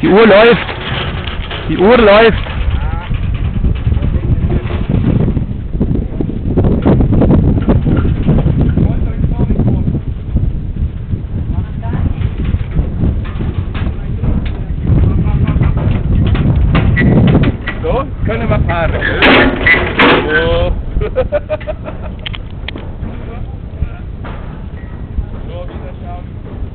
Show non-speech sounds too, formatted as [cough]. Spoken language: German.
Die Uhr läuft. Die Uhr läuft. So, können wir fahren. So. [laughs] so, wieder schauen.